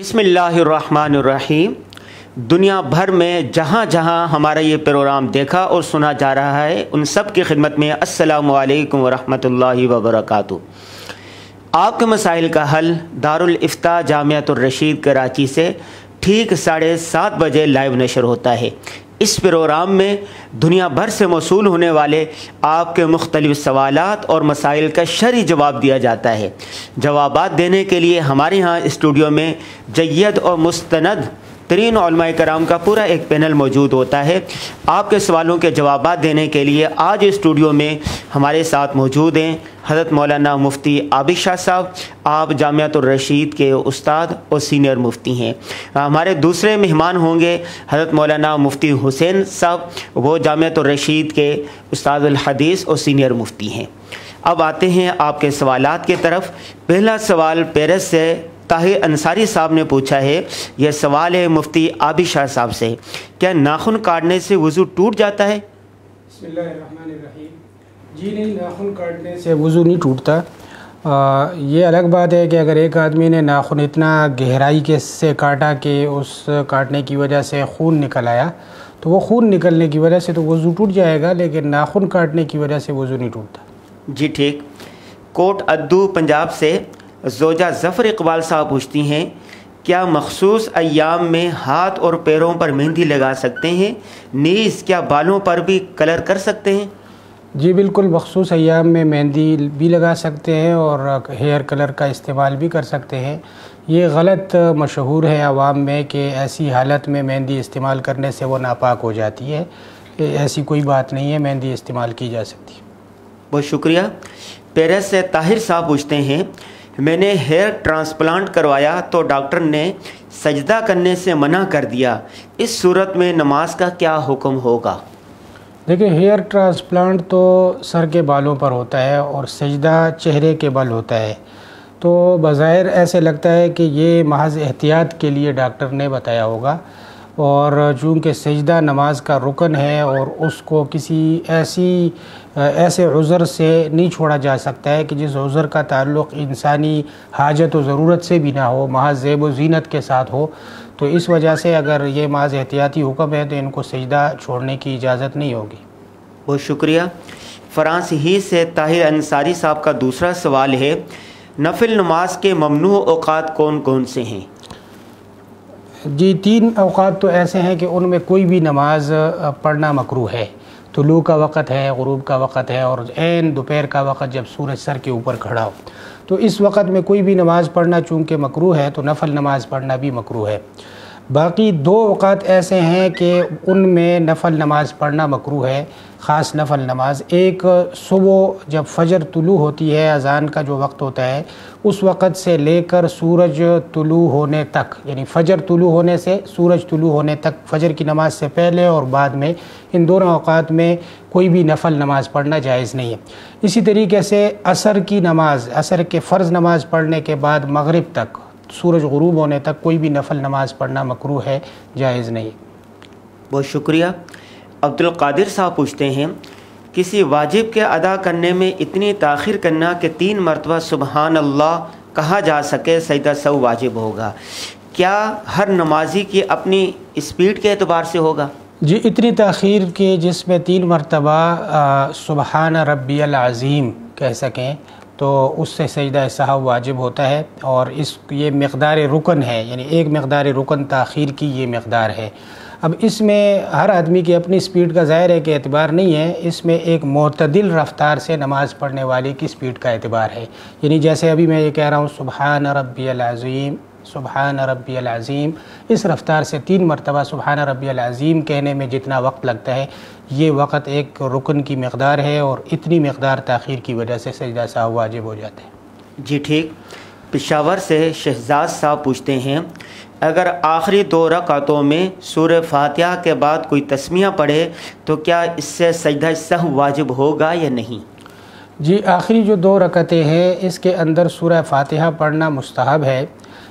بسم اللہ الرحمن الرحیم۔ دنیا بھر میں جہاں جہاں ہمارا یہ پروگرام دیکھا اور سنا جا رہا ہے، ان سب کی خدمت میں السلام علیکم ورحمۃ اللہ وبرکاتہ۔ آپ کے مسائل کا حل دارالفتہ جامعۃ الرشید کراچی سے ٹھیک ساڑھے سات بجے لائیو نشر ہوتا ہے۔ اس پروگرام میں دنیا بھر سے موصول ہونے والے آپ کے مختلف سوالات اور مسائل کا شرعی جواب دیا جاتا ہے۔ جوابات دینے کے لیے ہمارے ہاں اسٹوڈیو میں جید اور مستند ترین علماء کرام کا پورا ایک پینل موجود ہوتا ہے۔ آپ کے سوالوں کے جوابات دینے کے لیے آج اسٹوڈیو میں ہمارے ساتھ موجود ہیں۔ حضرت مولانا مفتی عابد شاہ صاحب، آپ جامعۃ الرشید کے استاد اور سینئر مفتی ہیں۔ ہمارے دوسرے مہمان ہوں گے حضرت مولانا مفتی حسین صاحب، وہ جامعۃ الرشید کے استاد الحدیث اور سینئر مفتی ہیں۔ اب آتے ہیں آپ کے سوالات کی طرف۔ پہلا سوال پیرس سے طاہر انصاری صاحب نے پوچھا ہے یہ سوال ہے مفتی عابد شاہ صاحب سے کیا ناخن کاٹنے سے وضو ٹوٹ جاتا ہے؟ بسم اللہ الرحمن الرحیم۔ جی نہیں ناخن کاٹنے سے وضو نہیں ٹوٹتا۔ یہ الگ بات ہے کہ اگر ایک آدمی نے ناخن اتنا گہرائی کے سے کاٹا کہ اس کاٹنے کی وجہ سے خون نکل آیا تو وہ خون نکلنے کی وجہ سے تو وضو ٹوٹ جائے گا لیکن ناخن کاٹنے کی وجہ سے وضو نہیں ٹوٹتا۔ جی ٹھیک۔ کوٹ ادو پنجاب سے زوجہ ظفر اقبال صاحب پوچھتی ہیں کیا مخصوص ایام میں ہاتھ اور پیروں پر مہندی لگا سکتے ہیں؟ نیز کیا بالوں پر بھی کلر کر سکتے ہیں؟ جی بالکل مخصوص ایام میں مہندی بھی لگا سکتے ہیں اور ہیئر کلر کا استعمال بھی کر سکتے ہیں۔ یہ غلط مشہور ہے عوام میں کہ ایسی حالت میں مہندی استعمال کرنے سے وہ ناپاک ہو جاتی ہے۔ ایسی کوئی بات نہیں ہے مہندی استعمال کی جا سکتی۔ بہت شکریہ۔ پیرس سے طاہر صاحب پوچھتے ہیں میں نے ہیئر ٹرانسپلانٹ کروایا تو ڈاکٹر نے سجدہ کرنے سے منع کر دیا۔ اس صورت میں نماز کا کیا حکم ہوگا؟ دیکھیں ہیئر ٹرانسپلانٹ تو سر کے بالوں پر ہوتا ہے اور سجدہ چہرے کے بل ہوتا ہے۔ تو بظاہر ایسے لگتا ہے کہ یہ محض احتیاط کے لیے ڈاکٹر نے بتایا ہوگا۔ اور چونکہ سجدہ نماز کا رکن ہے اور اس کو کسی ایسی، ایسے عذر سے نہیں چھوڑا جا سکتا ہے کہ جس عذر کا تعلق انسانی حاجت و ضرورت سے بھی نہ ہو، محض زیب و زینت کے ساتھ ہو۔ تو اس وجہ سے اگر یہ محض احتیاطی حکم ہے تو ان کو سجدہ چھوڑنے کی اجازت نہیں ہوگی۔ بہت شکریہ۔ فرانس ہی سے طاہر انصاری صاحب کا دوسرا سوال ہے، نفل نماز کے ممنوع اوقات کون کون سے ہیں؟ جی تین اوقات تو ایسے ہیں کہ ان میں کوئی بھی نماز پڑھنا مکرو ہے۔ طلوع کا وقت ہے، غروب کا وقت ہے اور عین دوپہر کا وقت جب سورج سر کے اوپر کھڑا ہو۔ تو اس وقت میں کوئی بھی نماز پڑھنا چونکہ مکرو ہے، تو نفل نماز پڑھنا بھی مکرو ہے۔ باقی دو اوقات ایسے ہیں کہ ان میں نفل نماز پڑھنا مکرو ہے، خاص نفل نماز۔ ایک صبح جب فجر طلوع ہوتی ہے، اذان کا جو وقت ہوتا ہے، اس وقت سے لے کر سورج طلوع ہونے تک یعنی فجر طلوع ہونے سے، سورج طلوع ہونے تک، فجر کی نماز سے پہلے اور بعد میں، ان دونوں اوقات میں کوئی بھی نفل نماز پڑھنا جائز نہیں ہے۔ اسی طریقے سے عصر کی نماز، عصر کے فرض نماز پڑھنے کے بعد مغرب تک سورج غروب ہونے تک کوئی بھی نفل نماز پڑھنا مکرو ہے جائز نہیں۔ بہت شکریہ۔ عبد القادر صاحب پوچھتے ہیں کسی واجب کے ادا کرنے میں اتنی تاخیر کرنا کہ تین مرتبہ سبحان اللہ کہا جا سکے سیدہ سو واجب ہوگا۔ کیا ہر نمازی کی اپنی اسپیڈ کے اعتبار سے ہوگا؟ جی اتنی تاخیر کے جس میں تین مرتبہ سبحان ربی العظیم کہہ سکیں۔ تو اس سے سجدہ صاحب واجب ہوتا ہے اور اس یہ مقدار رکن ہے یعنی ایک مقدار رکن تاخیر کی یہ مقدار ہے۔ اب اس میں ہر آدمی کی اپنی سپیڈ کا ظاہر ہے کہ اعتبار نہیں ہے، اس میں ایک معتدل رفتار سے نماز پڑھنے والے کی سپیڈ کا اعتبار ہے۔ یعنی جیسے ابھی میں یہ کہہ رہا ہوں، سبحان ربی العظیم، سبحان ربی العظیم۔ اس رفتار سے تین مرتبہ سبحان ربی العظیم کہنے میں جتنا وقت لگتا ہے یہ وقت ایک رکن کی مقدار ہے اور اتنی مقدار تاخیر کی وجہ سے سجدہ صاحب واجب ہو جاتے ہیں۔ جی ٹھیک۔ پشاور سے شہزاد صاحب پوچھتے ہیں اگر آخری دو رکعتوں میں سور فاتحہ کے بعد کوئی تسمیہ پڑھے تو کیا اس سے سجدہ سہ واجب ہوگا یا نہیں؟ جی آخری جو دو رکعتیں ہیں اس کے اندر سورہ فاتحہ پڑھنا مستحب ہے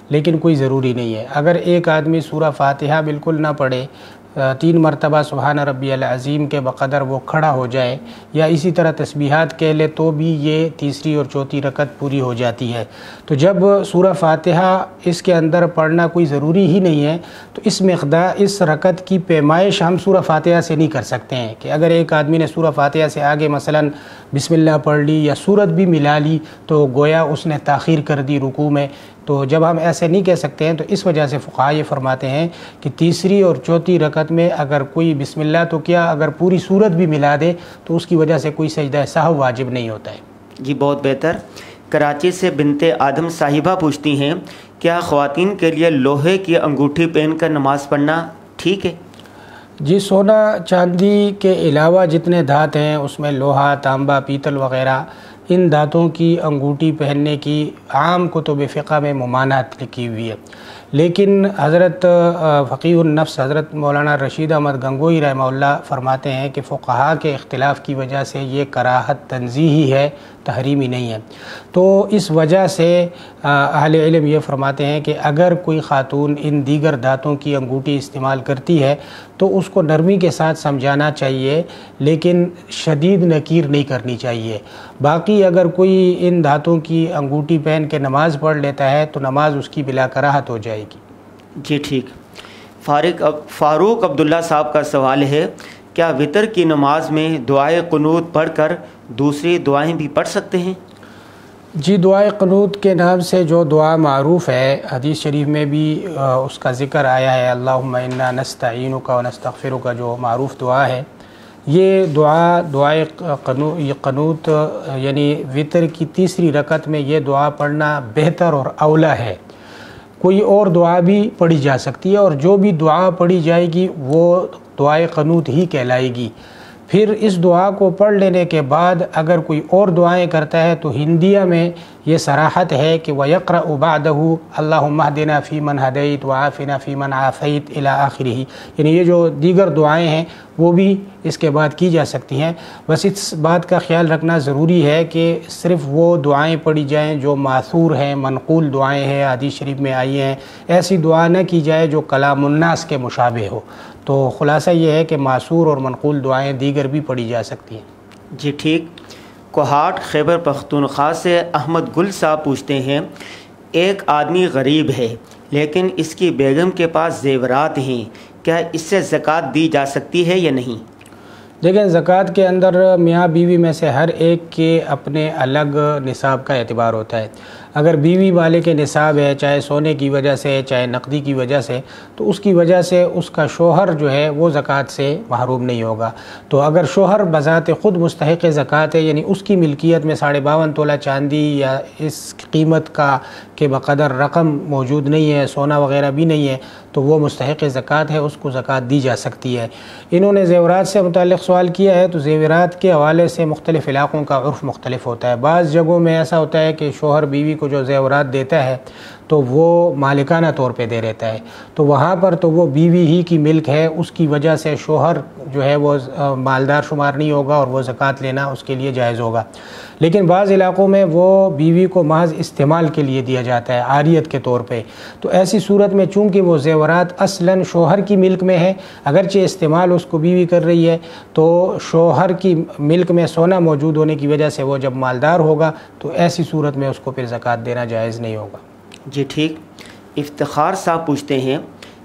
لیکن کوئی ضروری نہیں ہے۔ اگر ایک آدمی سورہ فاتحہ بالکل نہ پڑھے تین مرتبہ سبحان ربی العظیم کے بقدر وہ کھڑا ہو جائے یا اسی طرح تسبیحات کہہ لے تو بھی یہ تیسری اور چوتھی رکت پوری ہو جاتی ہے۔ تو جب سورہ فاتحہ اس کے اندر پڑھنا کوئی ضروری ہی نہیں ہے، تو اس مقدار، اس رکت کی پیمائش ہم سورہ فاتحہ سے نہیں کر سکتے ہیں کہ اگر ایک آدمی نے سورہ فاتحہ سے آگے مثلا بسم اللہ پڑھ لی یا صورت بھی ملا لی تو گویا اس نے تاخیر کر دی رکوع میں۔ تو جب ہم ایسے نہیں کہہ سکتے ہیں تو اس وجہ سے فقہ یہ فرماتے ہیں کہ تیسری اور چوتھی رکعت میں اگر کوئی بسم اللہ تو کیا اگر پوری صورت بھی ملا دے تو اس کی وجہ سے کوئی سجدہ صاحب واجب نہیں ہوتا ہے۔ جی بہت بہتر۔ کراچی سے بنت آدم صاحبہ پوچھتی ہیں کیا خواتین کے لیے لوہے کی انگوٹھی پہن کر نماز پڑھنا ٹھیک ہے؟ جی سونا چاندی کے علاوہ جتنے دھات ہیں اس میں لوہا تانبا پیتل وغیرہ ان دھاتوں کی انگوٹھی پہننے کی عام کتب فقہ میں ممانعت لکھی ہوئی ہے۔ لیکن حضرت فقی النفس حضرت مولانا رشید احمد گنگوئی رحمہ اللہ فرماتے ہیں کہ فقہا کے اختلاف کی وجہ سے یہ کراہت تنظیحی ہے، تحریمی نہیں ہے۔ تو اس وجہ سے اہل علم یہ فرماتے ہیں کہ اگر کوئی خاتون ان دیگر دانتوں کی انگوٹھی استعمال کرتی ہے تو اس کو نرمی کے ساتھ سمجھانا چاہیے، لیکن شدید نکیر نہیں کرنی چاہیے۔ باقی اگر کوئی ان دھاتوں کی انگوٹھی پہن کے نماز پڑھ لیتا ہے تو نماز اس کی بلا کراہت ہو جائے گی۔ جی ٹھیک۔ فارق فاروق عبداللہ صاحب کا سوال ہے کیا وطر کی نماز میں دعائے قنوت پڑھ کر دوسری دعائیں بھی پڑھ سکتے ہیں؟ جی دعائے قنوت کے نام سے جو دعا معروف ہے حدیث شریف میں بھی اس کا ذکر آیا ہے اللہم انا نستعین کا و نستغفر کا جو معروف دعا ہے۔ یہ دعا، دعائے قنوت یعنی وطر کی تیسری رکعت میں یہ دعا پڑھنا بہتر اور اولا ہے۔ کوئی اور دعا بھی پڑھی جا سکتی ہے اور جو بھی دعا پڑھی جائے گی وہ دعائے قنوت ہی کہلائے گی۔ پھر اس دعا کو پڑھ لینے کے بعد اگر کوئی اور دعائیں کرتا ہے تو ہندیہ میں یہ سراحت ہے کہ وہ یقر ابادہ اللہ مہدینہ فی من حدیت و آفینہ فی من آفیت یعنی یہ جو دیگر دعائیں ہیں، وہ بھی اس کے بعد کی جا سکتی ہیں۔ بس اس بات کا خیال رکھنا ضروری ہے کہ صرف وہ دعائیں پڑھی جائیں جو معصور ہیں، منقول دعائیں ہیں، حدیث شریف میں آئی ہیں۔ ایسی دعا نہ کی جائے جو کلام الناس کے مشابہ ہو۔ تو خلاصہ یہ ہے کہ معصور اور منقول دعائیں دیگر بھی پڑھی جا سکتی ہیں۔ جی ٹھیک۔ کوہاٹ خیبر پختونخوا سے احمد گل صاحب پوچھتے ہیں، ایک آدمی غریب ہے، لیکن اس کی بیگم کے پاس زیورات ہیں، کیا اس سے زکوٰۃ دی جا سکتی ہے یا نہیں؟ دیکھیں، زکوٰۃ کے اندر میاں بیوی میں سے ہر ایک کے اپنے الگ نصاب کا اعتبار ہوتا ہے۔ اگر بیوی والے کے نصاب ہے، چاہے سونے کی وجہ سے، چاہے نقدی کی وجہ سے، تو اس کی وجہ سے اس کا شوہر جو ہے، وہ زکوٰۃ سے محروم نہیں ہوگا۔ تو اگر شوہر بذات خود مستحق زکوٰۃ ہے یعنی اس کی ملکیت میں ساڑھے باون تولہ چاندی یا اس قیمت کا کہ بقدر رقم موجود نہیں ہے، سونا وغیرہ بھی نہیں ہے، تو وہ مستحق زکوٰۃ ہے، اس کو زکوٰۃ دی جا سکتی ہے۔ انہوں نے زیورات سے متعلق سوال کیا ہے، تو زیورات کے حوالے سے مختلف علاقوں کا عرف مختلف ہوتا ہے۔ بعض جگہوں میں ایسا ہوتا ہے کہ شوہر بیوی کو جو زیورات دیتا ہے تو وہ مالکانہ طور پہ دے رہتا ہے۔ تو وہاں پر تو وہ بیوی ہی کی ملک ہے، اس کی وجہ سے شوہر جو ہے وہ مالدار شمار نہیں ہوگا اور وہ زکوٰۃ لینا اس کے لیے جائز ہوگا۔ لیکن بعض علاقوں میں وہ بیوی کو محض استعمال کے لیے دیا جاتا ہے عاریت کے طور پہ۔ تو ایسی صورت میں چونکہ وہ زیورات اصلاً شوہر کی ملک میں ہے اگرچہ استعمال اس کو بیوی کر رہی ہے، تو شوہر کی ملک میں سونا موجود ہونے کی وجہ سے وہ جب مالدار ہوگا تو ایسی صورت میں اس کو پھر زکوٰۃ دینا جائز نہیں ہوگا۔ جی ٹھیک۔ افتخار صاحب پوچھتے ہیں،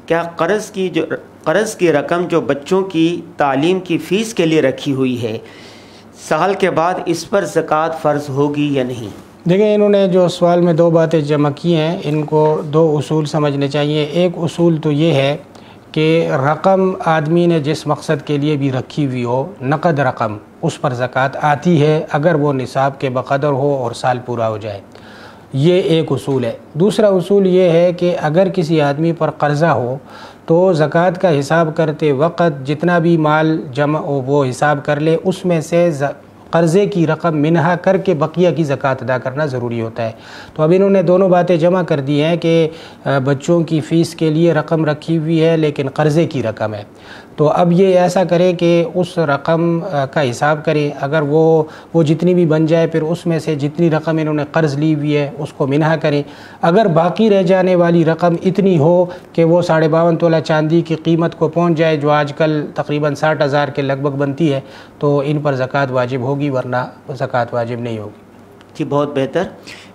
کیا قرض کی جو، قرض کی رقم جو بچوں کی تعلیم کی فیس کے لیے رکھی ہوئی ہے، سال کے بعد اس پر زکوٰۃ فرض ہوگی یا نہیں؟ دیکھیں، انہوں نے جو سوال میں دو باتیں جمع کی ہیں، ان کو دو اصول سمجھنے چاہیے۔ ایک اصول تو یہ ہے کہ رقم آدمی نے جس مقصد کے لیے بھی رکھی ہوئی ہو، نقد رقم، اس پر زکوٰۃ آتی ہے اگر وہ نصاب کے بقدر ہو اور سال پورا ہو جائے۔ یہ ایک اصول ہے۔ دوسرا اصول یہ ہے کہ اگر کسی آدمی پر قرضہ ہو تو زکوٰۃ کا حساب کرتے وقت جتنا بھی مال جمع وہ حساب کر لے، اس میں سے قرضے کی رقم منہا کر کے بقیہ کی زکوٰۃ ادا کرنا ضروری ہوتا ہے۔ تو اب انہوں نے دونوں باتیں جمع کر دی ہیں کہ بچوں کی فیس کے لیے رقم رکھی ہوئی ہے لیکن قرضے کی رقم ہے۔ تو اب یہ ایسا کرے کہ اس رقم کا حساب کرے۔ اگر وہ وہ جتنی بھی بن جائے، پھر اس میں سے جتنی رقم انہوں نے قرض لی ہوئی ہے اس کو منہا کریں اگر باقی رہ جانے والی رقم اتنی ہو کہ وہ ساڑھے باون تولہ چاندی کی قیمت کو پہنچ جائے، جو آج کل تقریباً ساٹھ ہزار کے لگ بھگ بنتی ہے، تو ان پر زکوٰۃ واجب ہوگی ورنہ زکوٰۃ واجب نہیں ہوگی۔ جی بہت بہتر۔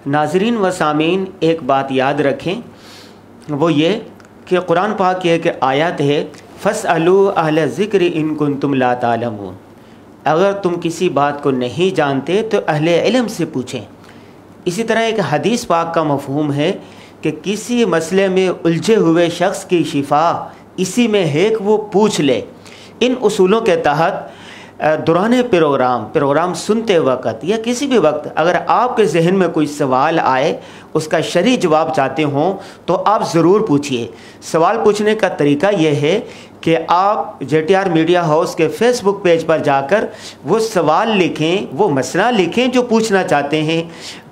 ناظرین و سامعین، ایک بات یاد رکھیں۔ وہ یہ کہ قرآن پاک یہ کہ آیات ہے فص اہل ذکر ان کن تم لا تعلمون۔ اگر تم کسی بات کو نہیں جانتے، تو اہل علم سے پوچھیں۔ اسی طرح ایک حدیث پاک کا مفہوم ہے کہ کسی مسئلے میں الجھے ہوئے شخص کی شفا، اسی میں ہے کہ وہ پوچھ لے۔ ان اصولوں کے تحت دوران پروگرام پروگرام سنتے وقت یا کسی بھی وقت اگر آپ کے ذہن میں کوئی سوال آئے، اس کا شرعی جواب چاہتے ہوں تو آپ ضرور پوچھئے۔ سوال پوچھنے کا طریقہ یہ ہے کہ آپ J T R media house کے فیس بک پیج پر جا کر وہ سوال لکھیں، وہ مسئلہ لکھیں جو پوچھنا چاہتے ہیں۔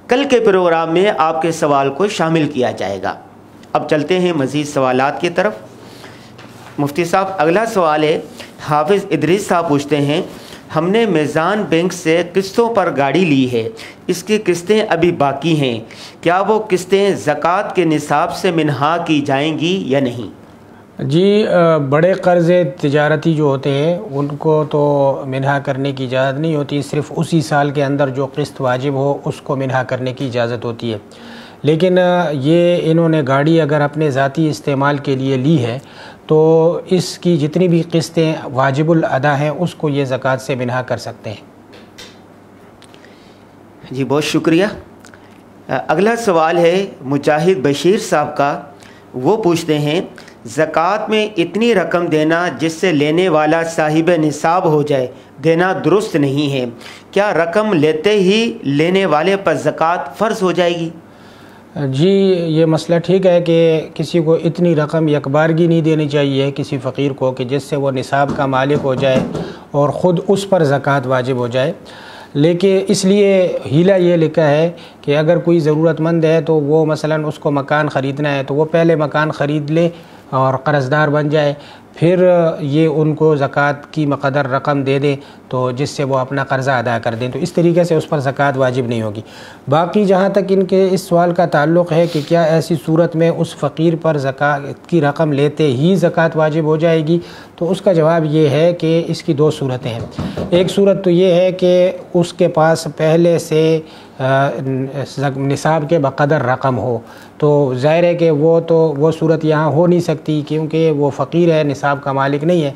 کل کے پروگرام میں آپ کے سوال کو شامل کیا جائے گا۔ اب چلتے ہیں مزید سوالات کی طرف۔ مفتی صاحب، اگلا سوال ہے حافظ ادریس صاحب پوچھتے ہیں، ہم نے میزان بینک سے قسطوں پر گاڑی لی ہے، اس کی قسطیں ابھی باقی ہیں، کیا وہ قسطیں زکوٰۃ کے نصاب سے منہا کی جائیں گی یا نہیں؟ جی بڑے قرض تجارتی جو ہوتے ہیں، ان کو تو منہا کرنے کی اجازت نہیں ہوتی، صرف اسی سال کے اندر جو قسط واجب ہو، اس کو منہا کرنے کی اجازت ہوتی ہے۔ لیکن یہ انہوں نے گاڑی اگر اپنے ذاتی استعمال کے لیے لی ہے تو اس کی جتنی بھی قسطیں واجب الادا ہیں، اس کو یہ زکوٰۃ سے بنا کر سکتے ہیں۔ جی بہت شکریہ۔ اگلا سوال ہے، مجاہد بشیر صاحب کا۔ وہ پوچھتے ہیں، زکوٰۃ میں اتنی رقم دینا جس سے لینے والا صاحب نصاب ہو جائے، دینا درست نہیں ہے۔ کیا رقم لیتے ہی لینے والے پر زکوٰۃ فرض ہو جائے گی؟ جی یہ مسئلہ ٹھیک ہے کہ کسی کو اتنی رقم یکبارگی نہیں دینی چاہیے کسی فقیر کو کہ جس سے وہ نصاب کا مالک ہو جائے اور خود اس پر زکوٰۃ واجب ہو جائے۔ لیکن اس لیے ہیلا یہ لکھا ہے کہ اگر کوئی ضرورت مند ہے تو وہ مثلا اس کو مکان خریدنا ہے تو وہ پہلے مکان خرید لے اور قرض دار بن جائے۔ پھر یہ ان کو زکوٰۃ کی مقدر رقم دے دیں تو جس سے وہ اپنا قرضہ ادا کر دیں تو اس طریقے سے اس پر زکوٰۃ واجب نہیں ہوگی۔ باقی جہاں تک ان کے اس سوال کا تعلق ہے کہ کیا ایسی صورت میں اس فقیر پر زکوٰۃ کی رقم لیتے ہی زکوٰۃ واجب ہو جائے گی؟ تو اس کا جواب یہ ہے کہ اس کی دو صورتیں ہیں۔ ایک صورت تو یہ ہے کہ اس کے پاس پہلے سے نصاب کے بقدر رقم ہو۔ تو ظاہر ہے کہ وہ تو وہ صورت یہاں ہو نہیں سکتی کیونکہ وہ فقیر ہے، نصاب کا مالک نہیں ہے۔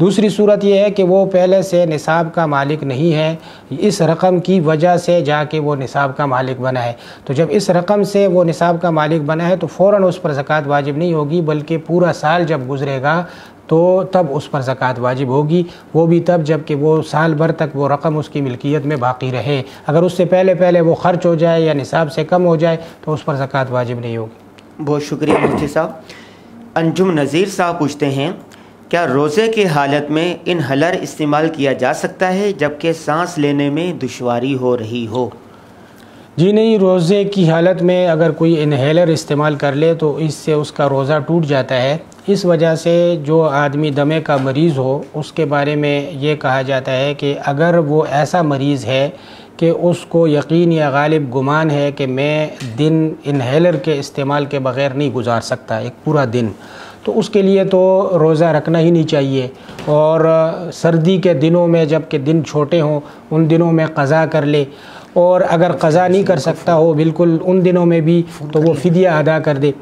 دوسری صورت یہ ہے کہ وہ پہلے سے نصاب کا مالک نہیں ہے۔ اس رقم کی وجہ سے جا کے وہ نصاب کا مالک بنا ہے۔ تو جب اس رقم سے وہ نصاب کا مالک بنا ہے تو فوراً اس پر زکوٰۃ واجب نہیں ہوگی، بلکہ پورا سال جب گزرے گا تو تب اس پر زکوٰۃ واجب ہوگی۔ وہ بھی تب جبکہ وہ سال بھر تک وہ رقم اس کی ملکیت میں باقی رہے۔ اگر اس سے پہلے پہلے وہ خرچ ہو جائے یا نصاب سے کم ہو جائے تو اس پر زکوٰۃ واجب نہیں ہوگی۔ بہت شکریہ مفتی صاحب۔ انجم نذیر صاحب پوچھتے ہیں کیا روزے کی حالت میں انہلر استعمال کیا جا سکتا ہے جبکہ سانس لینے میں دشواری ہو رہی ہو؟ جی نہیں روزے کی حالت میں اگر کوئی انہیلر استعمال کر لے تو اس سے اس کا روزہ ٹوٹ جاتا ہے۔ اس وجہ سے جو آدمی دمے کا مریض ہو، اس کے بارے میں یہ کہا جاتا ہے کہ اگر وہ ایسا مریض ہے کہ اس کو یقین یا غالب گمان ہے کہ میں دن انہیلر کے استعمال کے بغیر نہیں گزار سکتا، ایک پورا دن، تو اس کے لیے تو روزہ رکھنا ہی نہیں چاہیے۔ اور سردی کے دنوں میں جبکہ دن چھوٹے ہوں، ان دنوں میں قضا کر لے۔ اور اگر قضا نہیں کر سکتا ہو بالکل ان دنوں میں بھی، تو وہ فدیہ ادا کر دے۔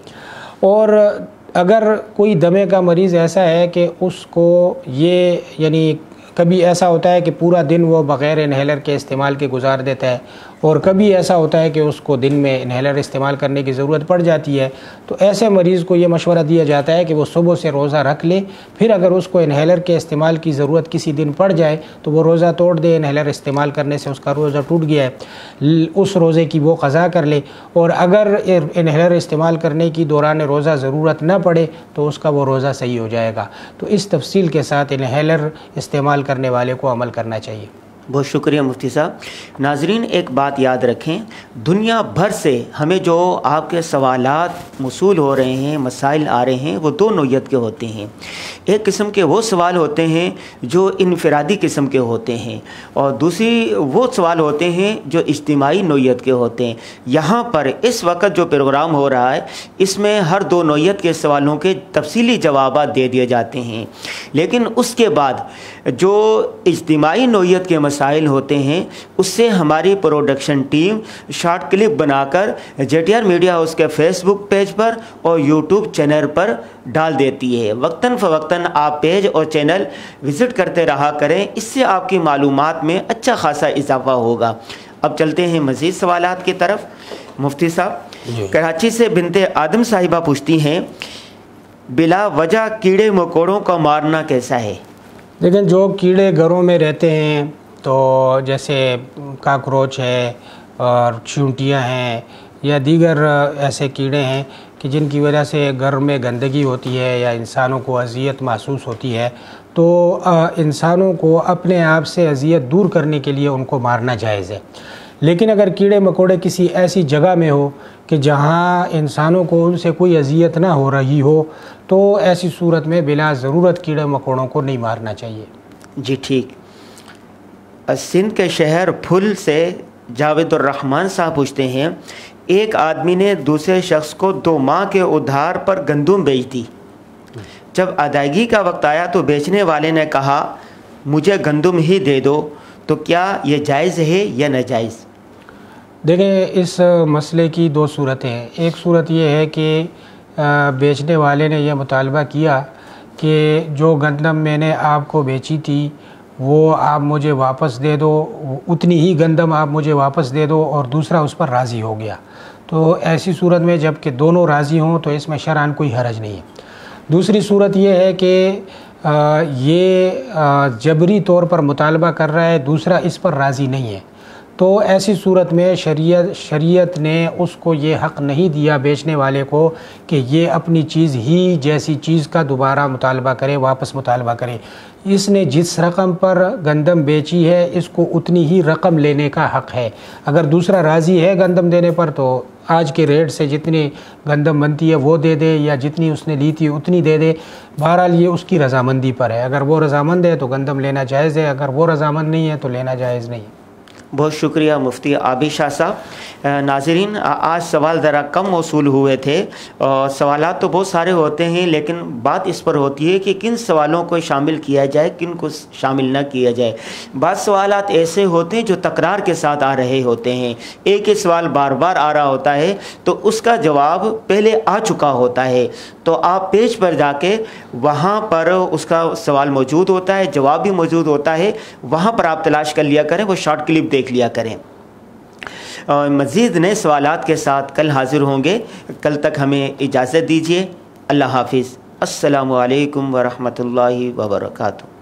اور اگر کوئی دمے کا مریض ایسا ہے کہ اس کو یہ یعنی کبھی ایسا ہوتا ہے کہ پورا دن وہ بغیر انہیلر کے استعمال کے گزار دیتا ہے اور کبھی ایسا ہوتا ہے کہ اس کو دن میں انہیلر استعمال کرنے کی ضرورت پڑ جاتی ہے، تو ایسے مریض کو یہ مشورہ دیا جاتا ہے کہ وہ صبح سے روزہ رکھ لے۔ پھر اگر اس کو انہیلر کے استعمال کی ضرورت کسی دن پڑ جائے، تو وہ روزہ توڑ دے، انہیلر استعمال کرنے سے اس کا روزہ ٹوٹ گیا ہے۔ اس روزے کی وہ قضا کر لے۔ اور اگر انہیلر استعمال کرنے کی دوران روزہ ضرورت نہ پڑے، تو اس کا وہ روزہ صحیح ہو جائے گا۔ تو اس تفصیل کے ساتھ انہیلر استعمال کرنے والے کو عمل کرنا چاہیے۔ بہت شکریہ مفتی صاحب۔ ناظرین، ایک بات یاد رکھیں، دنیا بھر سے ہمیں جو آپ کے سوالات موصول ہو رہے ہیں، مسائل آ رہے ہیں، وہ دو نوعیت کے ہوتے ہیں۔ ایک قسم کے وہ سوال ہوتے ہیں جو انفرادی قسم کے ہوتے ہیں، اور دوسری وہ سوال ہوتے ہیں جو اجتماعی نوعیت کے ہوتے ہیں۔ یہاں پر اس وقت جو پروگرام ہو رہا ہے، اس میں ہر دو نوعیت کے سوالوں کے تفصیلی جوابات دے دیے جاتے ہیں۔ لیکن اس کے بعد جو اجتماعی نوعیت کے مسائل ہوتے ہیں اس سے ہماری پروڈکشن ٹیم شارٹ کلپ بنا کر J T R media house کے فیس بک پیج پر اور یوٹیوب چینل پر ڈال دیتی ہے۔ وقتاً فوقتاً آپ پیج اور چینل وزٹ کرتے رہا کریں اس سے آپ کی معلومات میں اچھا خاصا اضافہ ہوگا۔ اب چلتے ہیں مزید سوالات کی طرف۔ مفتی صاحب جی۔ کراچی سے بنت آدم صاحبہ پوچھتی ہیں بلا وجہ کیڑے مکوڑوں کا مارنا کیسا ہے؟ لیکن جو کیڑے گھروں میں رہتے ہیں تو جیسے کاکروچ ہے اور چونٹیاں ہیں یا دیگر ایسے کیڑے ہیں کہ جن کی وجہ سے گھر میں گندگی ہوتی ہے یا انسانوں کو اذیت محسوس ہوتی ہے، تو انسانوں کو اپنے آپ سے اذیت دور کرنے کے لیے ان کو مارنا جائز ہے۔ لیکن اگر کیڑے مکوڑے کسی ایسی جگہ میں ہو کہ جہاں انسانوں کو ان سے کوئی اذیت نہ ہو رہی ہو، تو ایسی صورت میں بلا ضرورت کیڑے مکوڑوں کو نہیں مارنا چاہیے۔ جی ٹھیک۔ سندھ کے شہر پھل سے جاوید الرحمن صاحب پوچھتے ہیں، ایک آدمی نے دوسرے شخص کو دو ماہ کے ادھار پر گندم بیچ دی۔ جب ادائیگی کا وقت آیا تو بیچنے والے نے کہا، مجھے گندم ہی دے دو، تو کیا یہ جائز ہے یا ناجائز؟ دیکھیں، اس مسئلے کی دو صورتیں ہیں۔ ایک صورت یہ ہے کہ بیچنے والے نے یہ مطالبہ کیا کہ جو گندم میں نے آپ کو بیچی تھی وہ آپ مجھے واپس دے دو اتنی ہی گندم آپ مجھے واپس دے دو اور دوسرا اس پر راضی ہو گیا۔ تو ایسی صورت میں جبکہ دونوں راضی ہوں تو اس میں شرعاً کوئی حرج نہیں ہے۔ دوسری صورت یہ ہے کہ آ، یہ آ، جبری طور پر مطالبہ کر رہا ہے دوسرا اس پر راضی نہیں ہے۔ تو ایسی صورت میں شریعت شریعت نے اس کو یہ حق نہیں دیا بیچنے والے کو کہ یہ اپنی چیز ہی جیسی چیز کا دوبارہ مطالبہ کرے واپس مطالبہ کرے۔ اس نے جس رقم پر گندم بیچی ہے، اس کو اتنی ہی رقم لینے کا حق ہے۔ اگر دوسرا راضی ہے گندم دینے پر، تو آج کے ریٹ سے جتنی گندم بنتی ہے، وہ دے دے، یا جتنی اس نے لی تھی اتنی دے دے۔ بہرحال یہ اس کی رضامندی پر ہے۔ اگر وہ رضامند ہے، تو گندم لینا جائز ہے۔ اگر وہ رضامند نہیں ہے، تو لینا جائز نہیں۔ ہے بہت شکریہ مفتی عابی شاہ صاحب۔ ناظرین آج سوال ذرا کم موصول ہوئے تھے اور سوالات تو بہت سارے ہوتے ہیں، لیکن بات اس پر ہوتی ہے کہ کن سوالوں کو شامل کیا جائے، کن کو شامل نہ کیا جائے۔ بعض سوالات ایسے ہوتے ہیں جو تکرار کے ساتھ آ رہے ہوتے ہیں۔ ایک ہی سوال بار بار آ رہا ہوتا ہے، تو اس کا جواب پہلے آ چکا ہوتا ہے۔ تو آپ پیج پر جا کے وہاں پر اس کا سوال موجود ہوتا ہے، جواب بھی موجود ہوتا ہے۔ وہاں پر آپ تلاش کر لیا کریں، وہ شارٹ کلپ دیکھ لیا کریں۔ اور مزید نئے سوالات کے ساتھ کل حاضر ہوں گے۔ کل تک ہمیں اجازت دیجیے اللہ حافظ۔ السلام علیکم ورحمۃ اللہ وبرکاتہ۔